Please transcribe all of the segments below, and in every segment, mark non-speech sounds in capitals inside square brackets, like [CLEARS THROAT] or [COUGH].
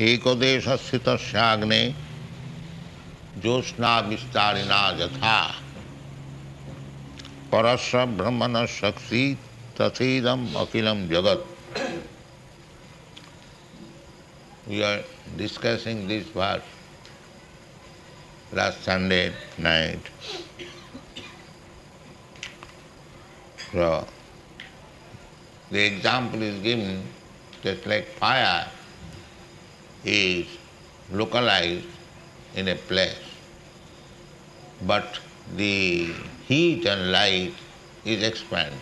एकदेश स्थित आग्ने ज्योत्ना विस्तारिणा यथा परस ब्रह्मण शक्ति तथेदम अखिलम जगत। We are discussing this verse last Sunday night the example is given just like fire is localized in a place, but the heat and light is expanded.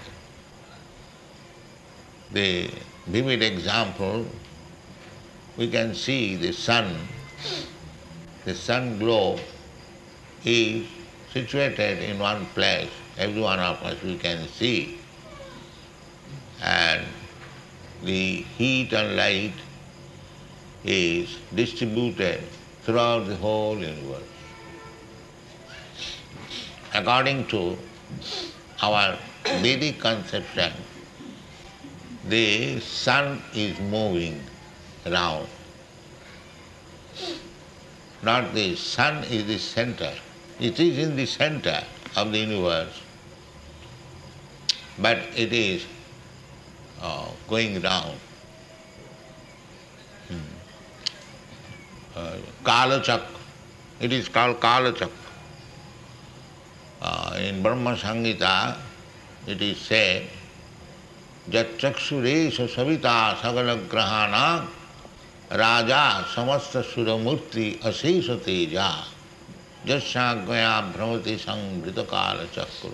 The vivid example, we can see the sun, the sun globe is situated in one place, every one of us we can see, and the heat and light is distributed throughout the whole universe. According to our Vedic conception, the sun is moving round. Not the sun is the center. It is in the center of the universe, but it is uh, going down. कालचक it is call कालचक in Brahma Samhita it is से जक्षुरेश सविता सगल ग्रहाना राजा समस्त सुरमूर्ति अशेष तेजा जशाज्ञया भ्रमति संभृत काल चक्र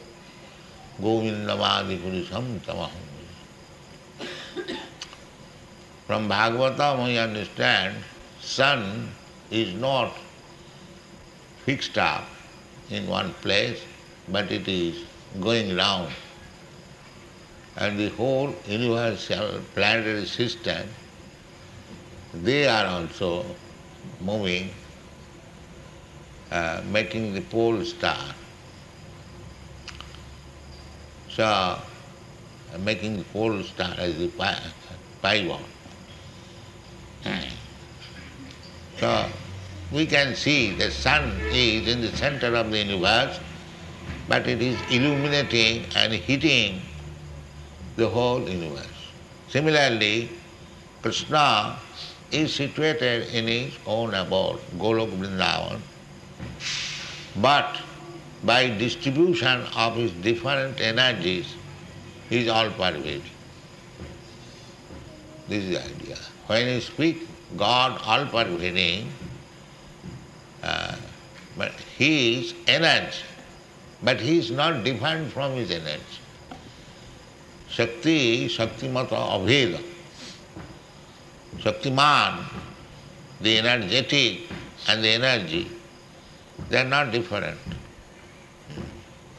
गोविंदवादि पुरुषम तमह from Bhagavat may understand sun is not fixed up in one place, but it is going round. And the whole universal planetary system, they are also moving, uh, making the pole star. So, making the pole star as the pivot. [CLEARS THROAT] So, we can see the sun is in the center of the universe, but it is illuminating and heating the whole universe. Similarly, Krishna is situated in his own abode, Golok Vrindavan, but by distribution of his different energies, he is all pervading. This is the idea. When you speak God all pervading, uh, but he is energy, but he is not defined from his energy. Shakti, Shaktimata Abheda. Shaktiman, the energetic and the energy, they are not different.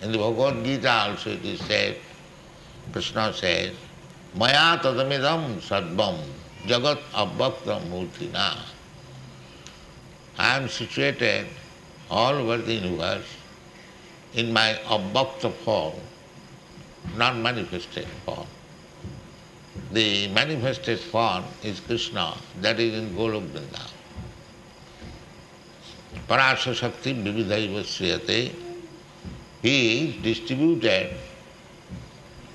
In the Bhagavad Gita also it is said, Krishna says, Maya tadamidam sadvam jagat abhakta murtina. I am situated all over the universe in my abhakta form, not manifested form. The manifested form is Krishna, that is in Golok Vrindavan. Parasha Shakti Vividhaiva Sriyate, he is distributed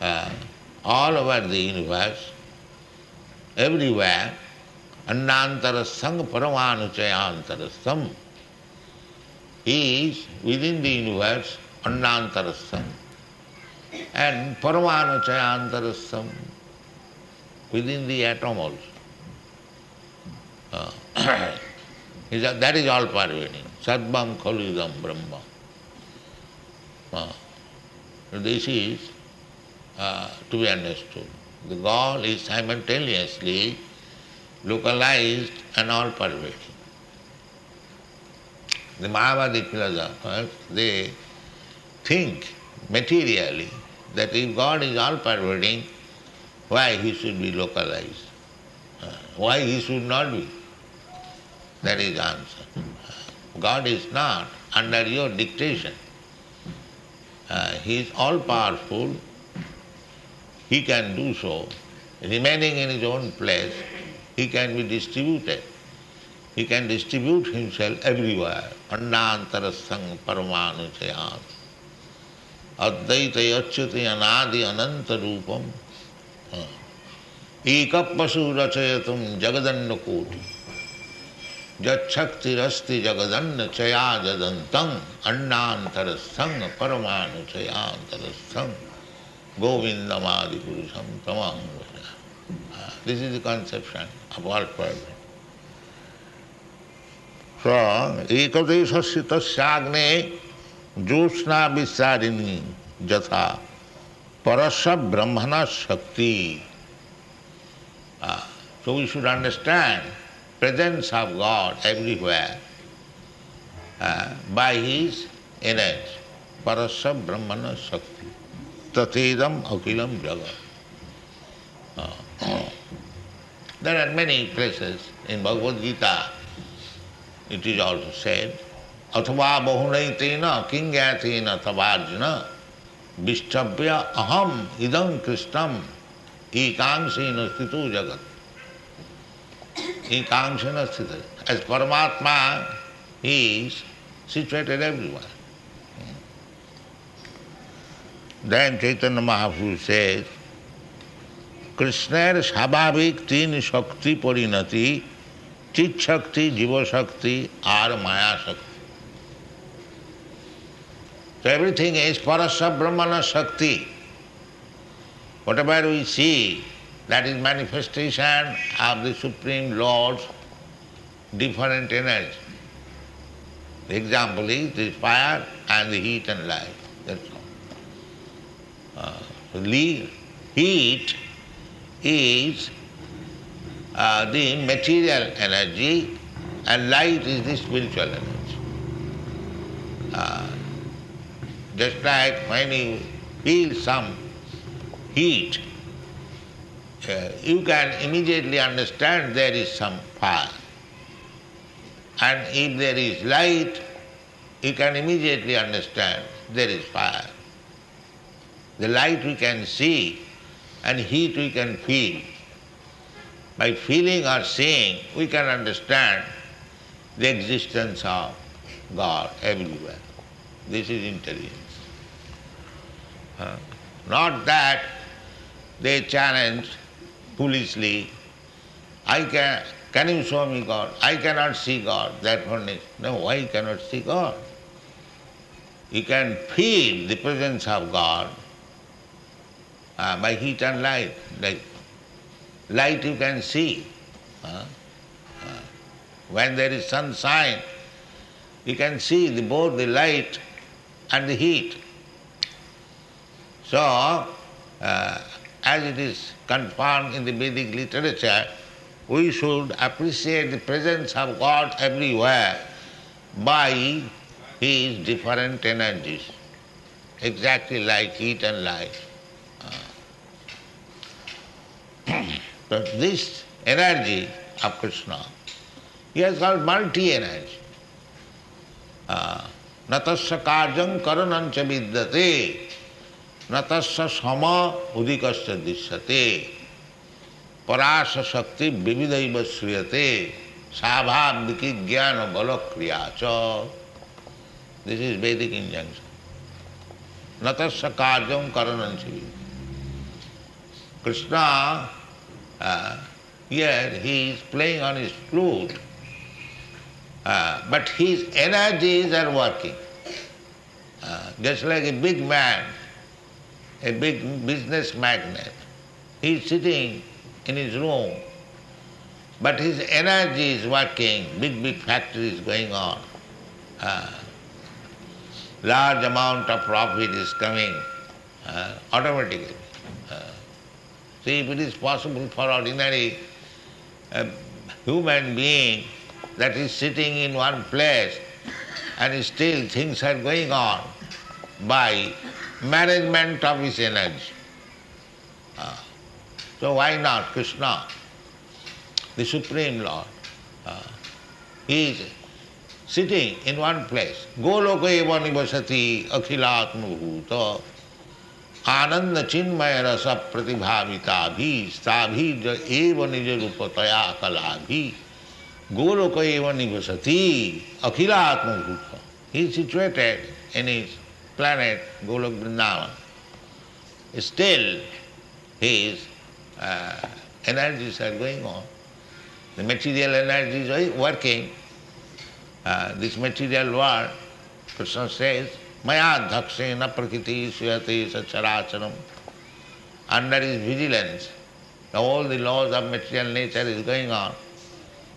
uh, all over the universe, everywhere, annantarasang paramanuchayantarasam. Is within the universe, annantarasam, and paramanuchayantarasam, within the atom also. Uh, [COUGHS] that is all pervading. Sadbam khalidam brahma. Uh, this is uh, to be understood. The God is simultaneously localized and all pervading. The Mayavadi philosophers, they think materially that if God is all pervading, why he should be localized? Uh, why he should not be? That is the answer. God is not under your dictation. Uh, he is all powerful he can do so. Remaining in his own place, he can be distributed. he can distribute himself everywhere. Annantarasang paramanuchayan. Advaita yachyati anadi ananta rupam. Ekapasu rachayatum jagadanna koti. Jachaktirasti jagadanna chaya jadantang annantarasang paramanuchayantarasang Govindamadi Purusham Tamam This is the conception of all world. So, ekadeshasya tasyagne ज्योत्ना विचारिणी जथा परस ब्रह्मणा शक्ति so we should understand presence of God everywhere by his energy परस ब्रह्मण शक्ति तथेदम अखिलम जगत there are many places in Bhagavad Gita it is also said अथवा बहुणते न किंगते न तबार्जुन विष्टव्य अहम इदम कृष्णम एकांशन स्थित जगत एकांशन स्थित एज परमात्मा he situated everyone Then Chaitanya Mahaprabhu says, কৃষ্ণের স্বাভাবিক তিন শক্তি পরিণতি চিৎ শক্তি জীব শক্তি আর মায়া শক্তি So everything is Parasya Brahmana Shakti. Whatever we see, that is manifestation of the Supreme Lord's different energy. The example is the fire and the heat and light. That's all. Heat is uh, the material energy and light is the spiritual energy. Uh, just like when you feel some heat, uh, you can immediately understand there is some fire. And if there is light, you can immediately understand there is fire. The light we can see and heat we can feel. By feeling or seeing, we can understand the existence of God everywhere. This is intelligence. Not that they challenge foolishly, I can, can you show me God? I cannot see God, therefore no, why cannot see God? You can feel the presence of God uh, by heat and light. Like light you can see. Uh, uh, when there is sunshine, you can see the, both the light and the heat. So, uh, as it is confirmed in the Vedic literature, we should appreciate the presence of God everywhere by His different energies, exactly like heat and light. But this energy of Krishna, he has got multi-energy. Uh, natasya karjam karanancha vidyate न तस् सम उदिक दृश्यते पराश शक्ति विविध श्रूयते स्वाभाविकी ज्ञान बल क्रिया च दिस इज़ वैदिक इंजंक्शन न तस् कार्यम करण here he is playing on his flute, uh, but his energies are working. Uh, just like a big man a big business magnate. He is sitting in his room, but his energy is working, big, big factory is going on. Uh, large amount of profit is coming uh, automatically. See, if it is possible for ordinary uh, human being that is sitting in one place and still things are going on by management of his energy. Uh, so why not Krishna, the Supreme Lord? Uh, he is sitting in one place. Goloka eva nivasati akhilatmabhuta आनंद चिन्मय रस प्रतिभाविता भी साभी एवं निज रूपतया कला भी गोलोक एवं निभसती अखिला रूप he situated in is planet Goloka Vrindavan still his is energies are going on the material energies working this material world Krishna says Maya dhakshena prakriti suyate sacharacharam. Under his vigilance, all the laws of material nature is going on.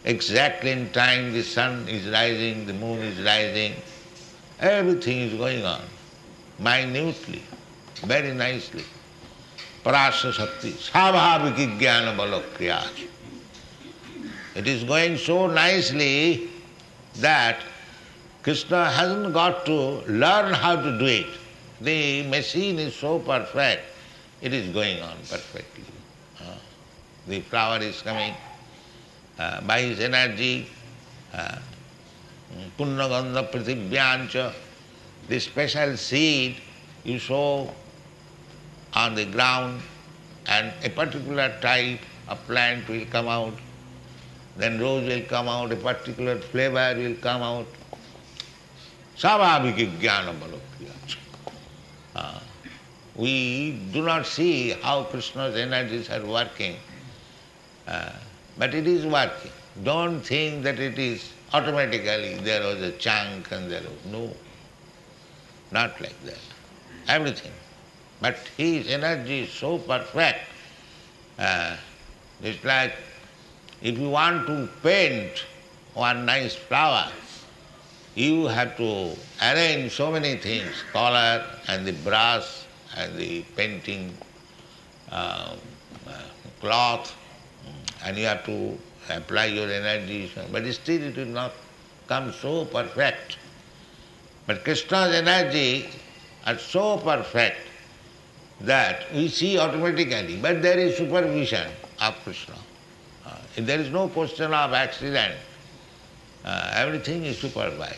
Exactly in time the sun is rising, the moon is rising, everything is going on minutely, very nicely. Parasya Shakti, Svabhaviki Jnana. It is going so nicely that Krishna hasn't got to learn how to do it. The machine is so perfect, it is going on perfectly. Uh, the flower is coming uh, by his energy, uh, Pritibhyancha, the special seed you sow on the ground and a particular type of plant will come out, then rose will come out, a particular flavor will come out. Savabhiki jnana balokriya. We do not see how Krishna's energies are working, but it is working. Don't think that it is automatically there was a chunk and there was no. Not like that. Everything. But his energy is so perfect. Uh, it's like if you want to paint one nice flower, you have to arrange so many things, color and the brass and the painting uh, uh, cloth, and you have to apply your energy, but still it will not come so perfect. But Krishna's energy are so perfect that we see automatically, but there is supervision of Krishna. Uh, there is no question of accident. Uh, everything is supervised.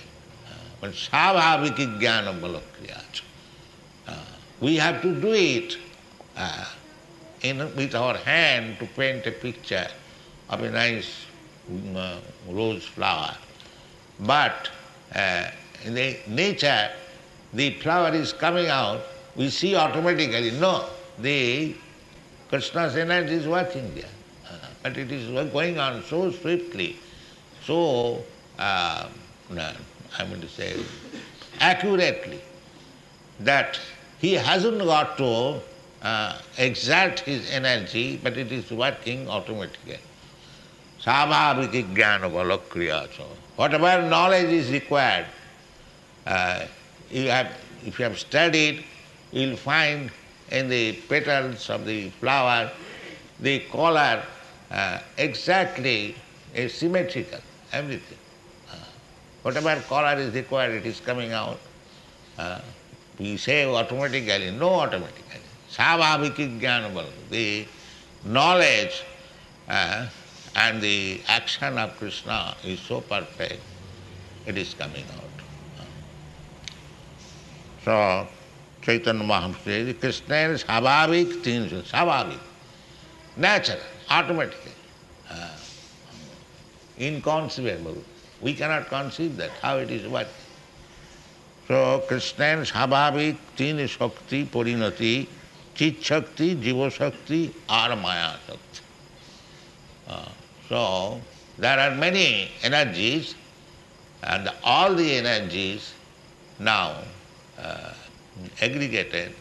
Uh, but Savhaviki Jnana Balakriyat. Uh, we have to do it uh, in, with our hand to paint a picture of a nice um, rose flower. But in the nature, the flower is coming out, we see automatically, no, the Krishna's energy is working there. But it is going on so swiftly, so, uh, I mean to say, accurately, that he hasn't got to uh, exert his energy, but it is working automatically. Savabhiki jnana balakriya. Whatever knowledge is required, uh, you have, if you have studied, you will find in the petals of the flower the color uh, exactly is symmetrical, everything. Whatever color is required, it is coming out. Uh, we say automatically, no automatically. Savabhiki jnana the knowledge uh, and the action of Krishna is so perfect, it is coming out. So, Chaitanya Mahaprabhu says, Krishna is Svabhavik things, Svabhavik, natural, automatically, uh, inconceivable. We cannot conceive that, how it is what. So, Krishna is Svabhavik tin Shakti Purinati Chit Shakti, Jiva Shakti, or Maya Shakti. Uh, so, there are many energies, and all the energies now uh, aggregated,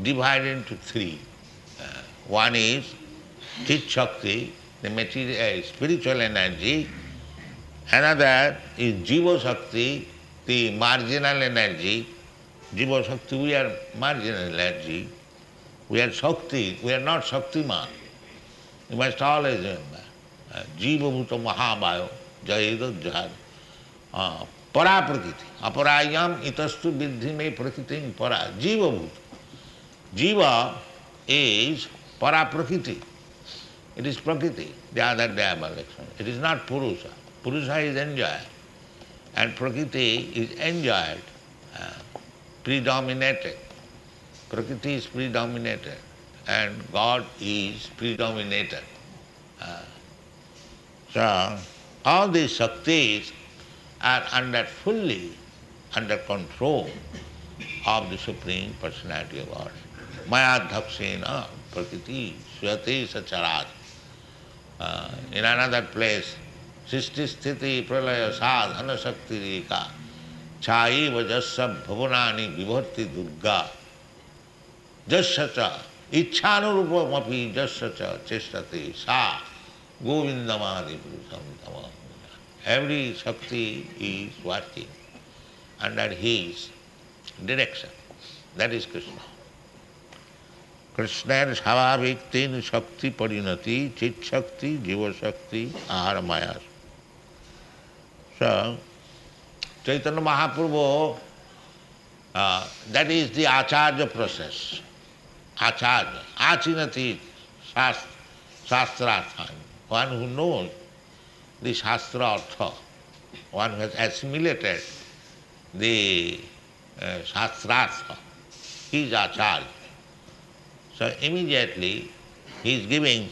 divided into three. Uh, one is Chit Shakti, the material, uh, spiritual energy. Another is Jiva Shakti, the marginal energy. Jiva Shakti, we are marginal energy. We are Shakti, we are not Shaktiman. You must always remember. Jiva Bhuta Mahabhayo, Jayeda Jhar. परा प्रकृति अपरायाम इतस्तु विद्धि में प्रकृति परा जीवभूत जीव is para prakriti. It is prakriti, the other diabolation. It is not purusha. Purusha is enjoyed. And prakriti is enjoyed, uh, predominated. Prakriti is predominated. And God is predominated. Uh, so, all these Shaktis are under fully under control of the Supreme Personality of God. Mayadhaksena prakriti swate sacharat. Uh, in another place, Sisti Sthiti Pralaya Sadhana Shakti Rika Chaiva Jasya Bhavanani Vibharti Durga Jasya Cha Ichhanurupamapi Jasya Cha Chestate Sa Govindamadi Purusham Tamam. Every Shakti is working under his direction. That is Krishna. কৃষ্ণের স্বাভাবিক তিন শক্তি পরিণতি চিৎ শক্তি জীব শক্তি আর মায়ার So, Chaitanya Mahaprabhu, uh, that is the Acharya process. Acharya, Achinati Shastrartha, one who knows the Shastra Artha, one who has assimilated the uh, Shastrartha, he is Acharya. So immediately he is giving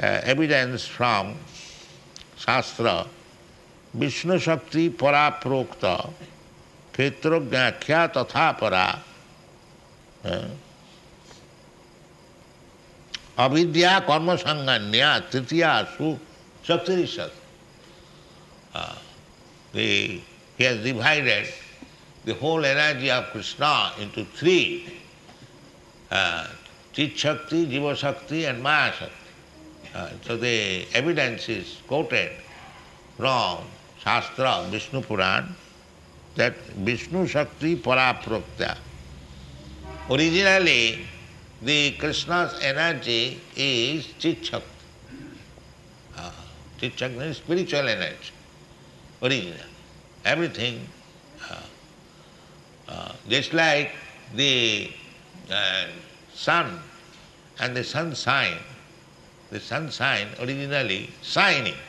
uh, evidence from Shastra, Vishnu शक्ति परा प्रोक्त पितृज्ञाख्या तथा परा। हाँ। अविद्या कर्म संगान्या तृतीया सु शक्ति divided the whole energy of Krishna into three चित शक्ति जीव शक्ति एंड माया शक्ति so the evidence is quoted from शास्त्र, विष्णु पुराण दैट विष्णु शक्ति पराप्रोक्ता। Originally the Krishna's energy is चिच्छक चिच्छक mean spiritual energy original everything just like the sun and the sun shine the sun shine originally shining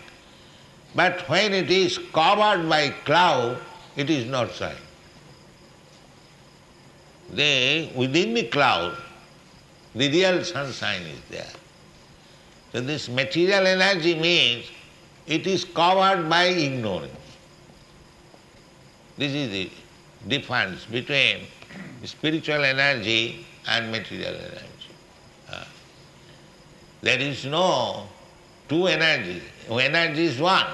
But when it is covered by cloud, it is not shining. Then within the cloud, the real sunshine is there. So this material energy means it is covered by ignorance. This is the difference between spiritual energy and material energy. Uh, there is no is one.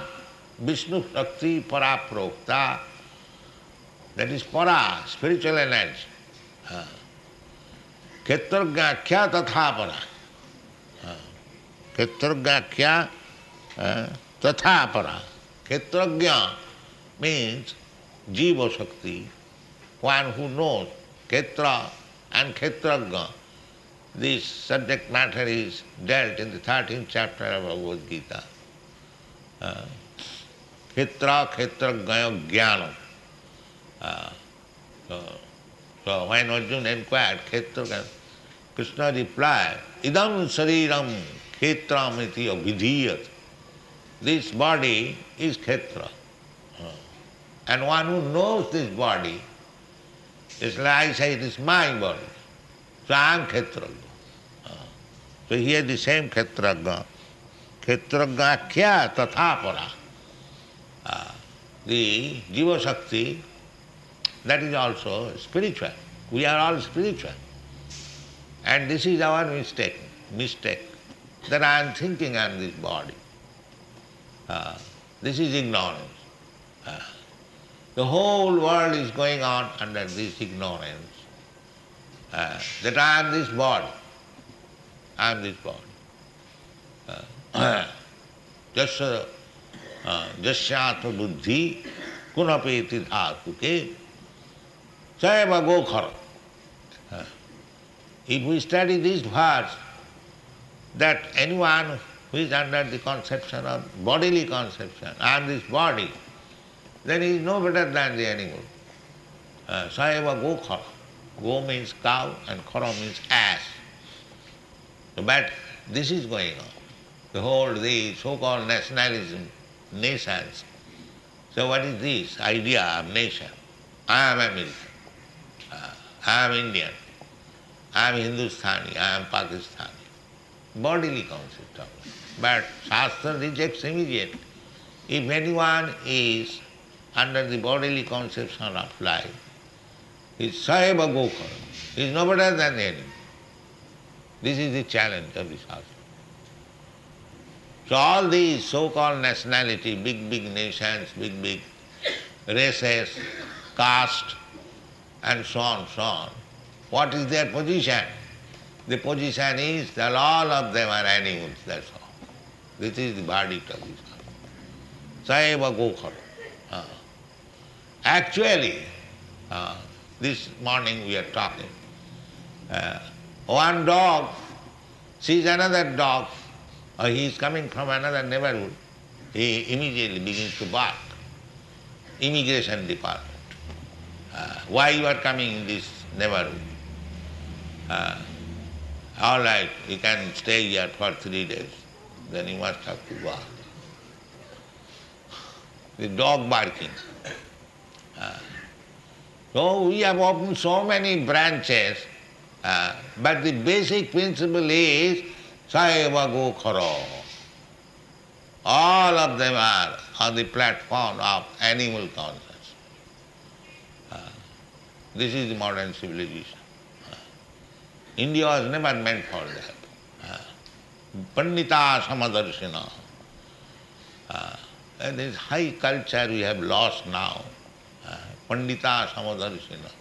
Vishnu Shakti Para Prokta. That is Para, spiritual energy. Uh, Ketragakya Tatha Para. Uh, Ketragakya uh, Tatha Para. Ketragya means Jiva Shakti, one who knows Ketra and Ketragya. This subject matter is dealt in the 13th chapter of Bhagavad Gita. Uh, Ketra Ketragya Jnana. Uh, so, so when Arjuna inquired, Ketra, Krishna replied, Idam Sariram Ketramiti Abhidhiyat. This body is Ketra. Uh, and one who knows this body, it's like I say, it is my body. So I am Kshetragya. So here the same Kshetragya. Kshetragya kya tatha para. Uh, the Jiva Shakti, that is also spiritual. We are all spiritual. And this is our mistake, mistake, that I am thinking I am this body. Uh, this is ignorance. Uh, the whole world is going on under this ignorance uh, that I am this body. I am this body. Uh, [CLEARS THROAT] Jasya uh, jasyatma buddhi kunapeti dhatuke chayava gokhara. Uh, if we study this verse, that anyone who is under the conception of bodily conception, I am this body, then he is no better than the animal. Uh, Sayeva Gokhara. Go means cow and khara means ass. But this is going on. The whole the so-called nationalism, nations. So what is this idea of nation? I am American. Uh, I am Indian. I am Hindustani. I am Pakistani. Bodily concept of it. But Shastra rejects immediately. If anyone is under the bodily conception of life, is Gokara. He is no better than enemy. This is the challenge of the Shastra. So all these so-called nationality, big, big nations, big, big races, caste, and so on, so on, what is their position? The position is that all of them are animals, that's all. This is the verdict of this. Saiva Gokhar. Uh, actually, uh, this morning we are talking. Uh, one dog sees another dog, or he is coming from another neighborhood, he immediately begins to bark. Immigration department. Uh, why you are coming in this neighborhood? Uh, all right, you can stay here for three days, then you must have to go The dog barking. Uh, so we have opened so many branches, uh, but the basic principle is Saiva Gokhara. All of them are on the platform of animal consciousness. Uh, this is the modern civilization. India was never meant for that. Pandita Samadarshina. Uh, this high culture we have lost now. Uh, Pandita Samadarshina.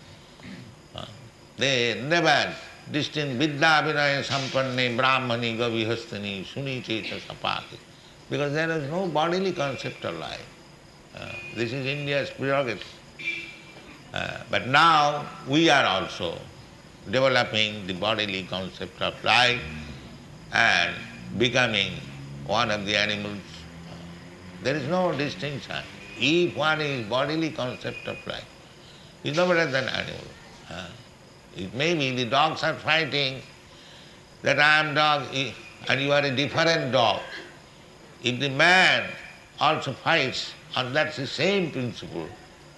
Uh, they never distinct Vidya Vinaya Sampanne Brahmani Gavihastani Suni Cheta Sapati. Because there is no bodily concept of life. Uh, this is India's prerogative. Uh, but now we are also developing the bodily concept of life and becoming one of the animals. There is no distinction. If one is bodily concept of life, is no better than animal. It may be the dogs are fighting that I am dog and you are a different dog. If the man also fights and that's the same principle,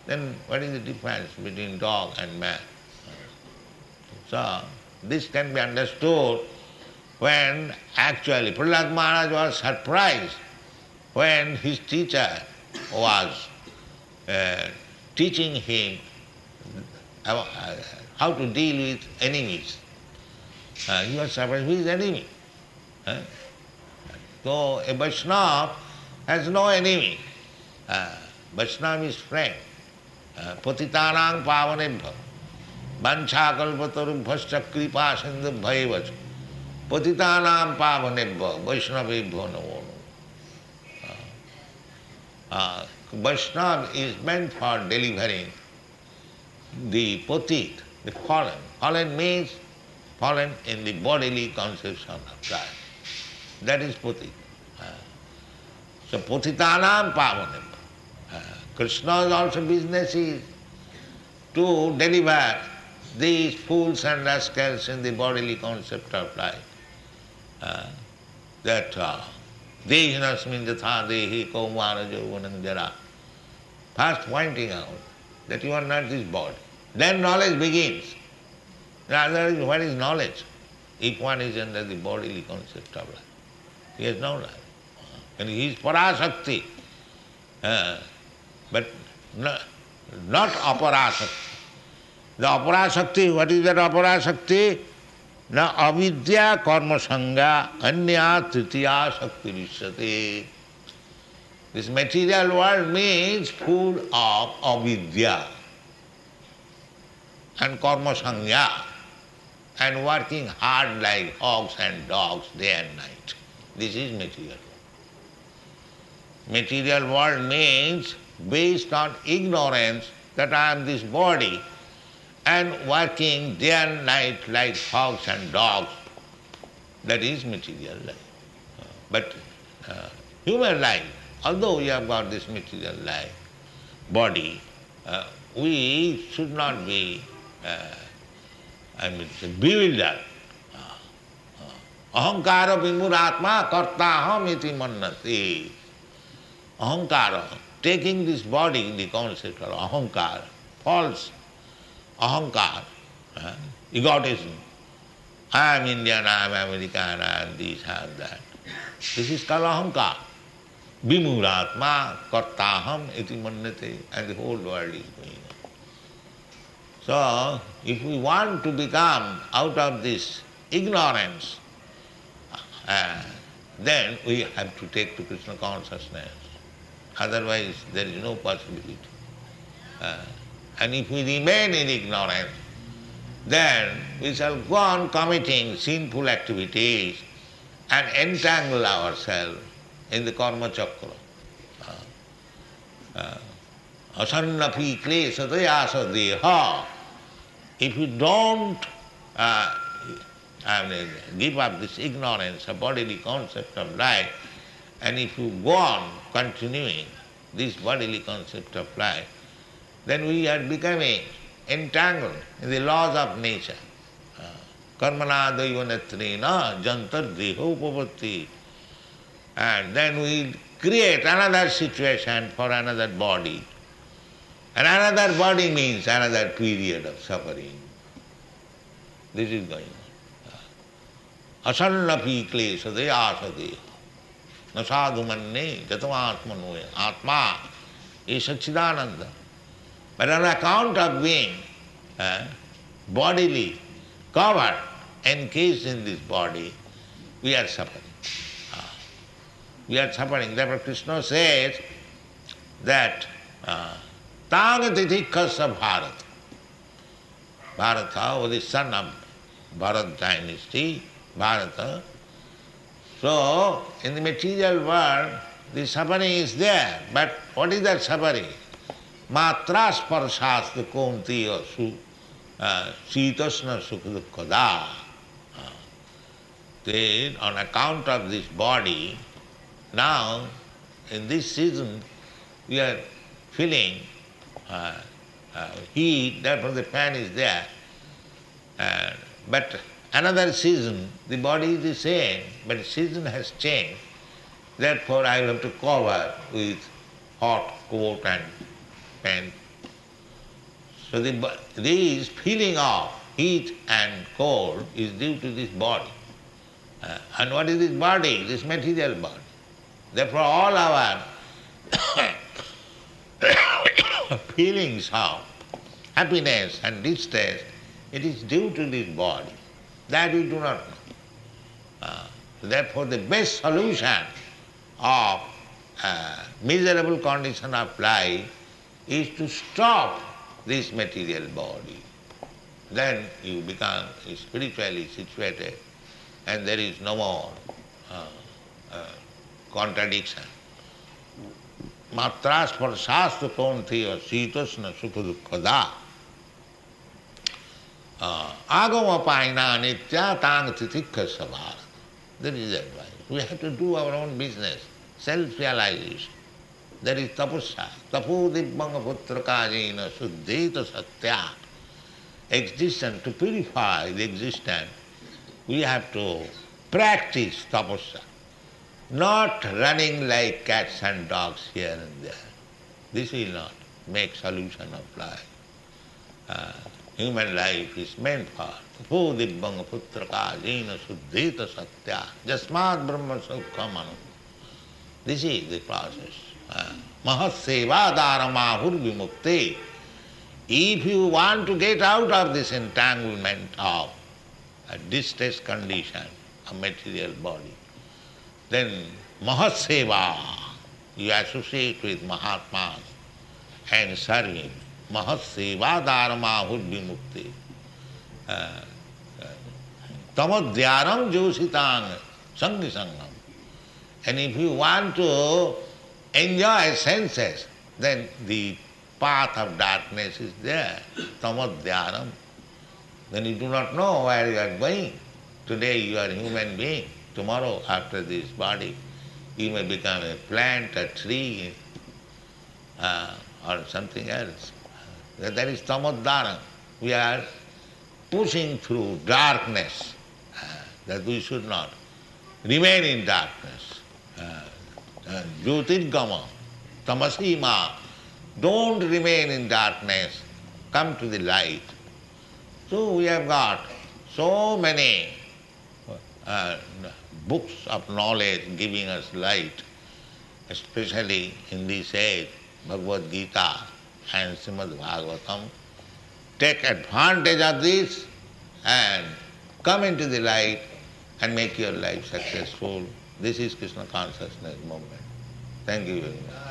then what is the difference between dog and man? So this can be understood when actually Prahlad Maharaj was surprised when his teacher was uh, teaching him uh, how to deal with enemies. Uh, he was surprised, who is enemy? Uh, so a Vaishnava has no enemy. Uh, Vaishnava is friend. Uh, Patitanang pavanebhya. वंशाकल्पतरुभ्यश्च कृपा सिंधु भयवच पतितानाम पावनेभ्य वैष्णवेभ्यो नमो Vaishnava is meant for delivering the patit, the fallen. Fallen means fallen in the bodily conception of God. That is patit. So patitanam pavanam. Krishna's also business is to deliver these fools and rascals in the bodily concept of life. Uh, that uh, Dehinasmin jatha dehi kaumara jauvanam jara. First pointing out that you are not this body. Then knowledge begins. Otherwise, what is knowledge? If one is under the bodily concept of life, he has no life. And he is parasakti. Uh, but not, not aparasakti. The aparasakti, what is that aparasakti? Na avidya karma sangha anya shakti vishyate. This material world means full of avidya and karma sangha and working hard like hogs and dogs day and night. This is material. world. Material world means based on ignorance that I am this body and working day and night like hogs and dogs. That is material life. But uh, human life, although we have got this material life, body, uh, we should not be, I mean, bewildered. Ahankara vimuratma kartaham iti mannati. Ahankara, taking this body, the concept of ahankara, false ahankar, uh, egotism. I am Indian, I am American, I am this, I am that. This is called ahankar. Vimuratma kartaham iti mannate, and the whole world is going on. So, if we want to become out of this ignorance, uh, then we have to take to Krishna consciousness. Otherwise, there is no possibility. Uh, and if we remain in ignorance, then we shall go on committing sinful activities and entangle ourselves in the karma chakra. Asannapi klesatayasa deha. If you don't uh, I mean, give up this ignorance of bodily concept of life, and if you go on continuing this bodily concept of life, then we are becoming entangled in the laws of nature. Karmana daivanyatrina jantar upavati. And then we create another situation for another body. And another body means another period of suffering. This is going on. Asannapi klesade asade. Nasadhumanne jatamaatmanoya. Atma is Sachidananda. But on account of being uh, bodily covered, encased in this body, we are suffering. Uh, we are suffering. Therefore Krishna says that uh, तांग तिथि कस भारत। भारत वो the son of Bharat dynasty Bharat. So in the material world the Shabari is there but what is the सबरी मात्रा स्पर्शास्त कोंती शीतोष्ण सुख दुख दा। Then on account of this body now in this season we are feeling uh, uh, heat, therefore the fan is there. Uh, but another season, the body is the same, but the season has changed. Therefore I will have to cover with hot coat and and so the, this feeling of heat and cold is due to this body. Uh, and what is this body? This material body. Therefore all our feelings of happiness and distress, it is due to this body. That we do not know. Uh, therefore the best solution of uh, miserable condition of life is to stop this material body. Then you become spiritually situated and there is no more uh, uh, contradiction. Matra sparsastu kaunteya sitasna sukha dukkada agama paina nitya tang titikha savara. That is advice. We have to do our own business, self-realization. That is tapusya. Tapu dibbanga putra kajena suddhita satya. Existence, to purify the existence, we have to practice tapusya. Not running like cats and dogs here and there. This will not make solution of life. Uh, human life is meant for tapu dibbanga putra kajena suddhita satya. Jasmat brahma sukhamanu. This is the process. Mahasevadaramahur vimukte. If you want to get out of this entanglement of a distressed condition, a material body, then Mahaseva, you associate with Mahatmas and serving. Mahaseva dharamahur vimukti. Uh, uh, Tamadhyaram jositang sangi sangam. And if you want to enjoy senses, then the path of darkness is there, tamadhyanam. Then you do not know where you are going. Today you are human being, tomorrow after this body you may become a plant, a tree, uh, or something else. That is tamadhyanam. We are pushing through darkness, uh, that we should not remain in darkness. Uh, Jyotirgama, tamasima, don't remain in darkness, come to the light. So we have got so many uh, books of knowledge giving us light. especially in this age, Bhagavad Gita and Srimad Bhagavatam, take advantage of this and come into the light and make your life successful. This is Krishna consciousness movement. Thank you very much.